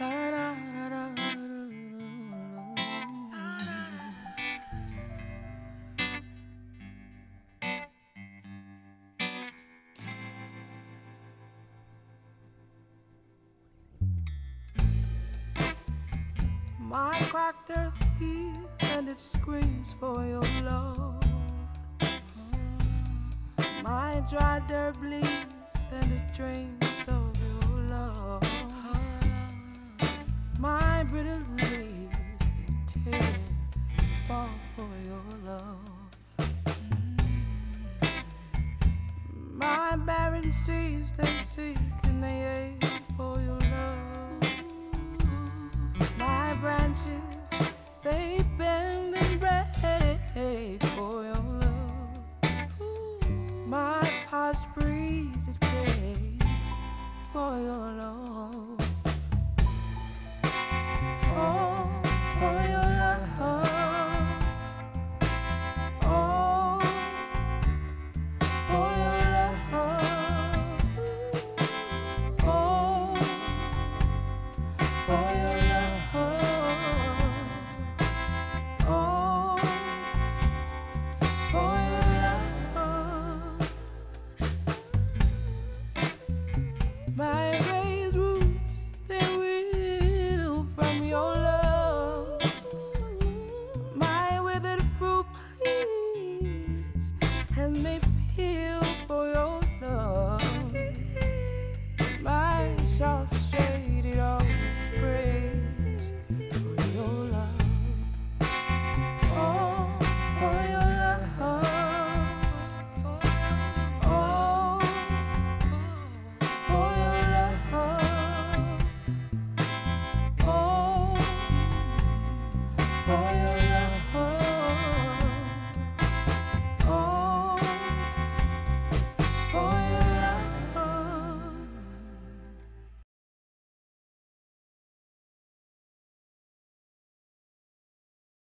My cracked earth heaves and it screams for your love. My dry dirt bleeds and it dreams. For your love. My barren seas they seek and they ache for your love. My branches they bend and break for your love. My breeze it breaks for your